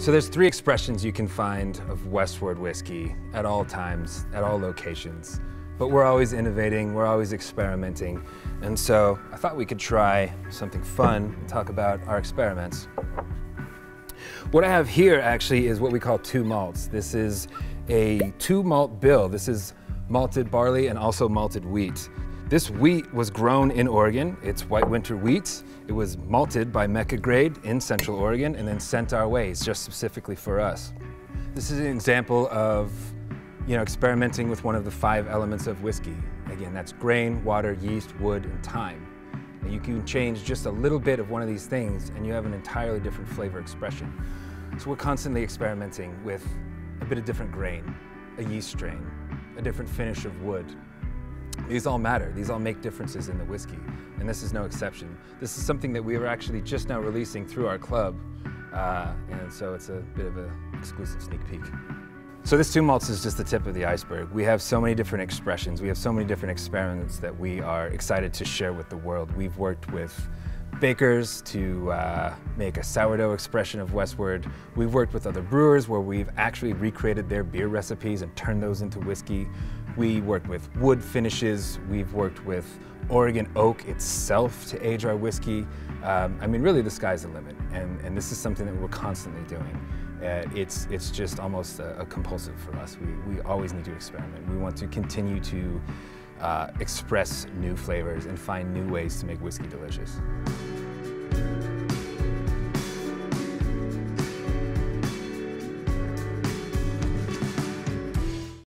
So there's three expressions you can find of Westward whiskey at all times, at all locations. But we're always innovating, we're always experimenting. And so I thought we could try something fun and talk about our experiments. What I have here actually is what we call two malts. This is a two malt bill. This is malted barley and also malted wheat. This wheat was grown in Oregon. It's white winter wheat. It was malted by Mecca Grade in Central Oregon and then sent our ways just specifically for us. This is an example of you know, experimenting with one of the five elements of whiskey. Again, that's grain, water, yeast, wood, and time. And you can change just a little bit of one of these things and you have an entirely different flavor expression. So we're constantly experimenting with a bit of different grain, a yeast strain, a different finish of wood, these all matter. These all make differences in the whiskey, and this is no exception. This is something that we are actually just now releasing through our club, uh, and so it's a bit of an exclusive sneak peek. So this two malts is just the tip of the iceberg. We have so many different expressions. We have so many different experiments that we are excited to share with the world. We've worked with bakers to uh, make a sourdough expression of Westward. We've worked with other brewers where we've actually recreated their beer recipes and turned those into whiskey. We worked with wood finishes. We've worked with Oregon oak itself to age our whiskey. Um, I mean, really, the sky's the limit, and, and this is something that we're constantly doing. Uh, it's, it's just almost a, a compulsive for us. We, we always need to experiment. We want to continue to uh, express new flavors and find new ways to make whiskey delicious.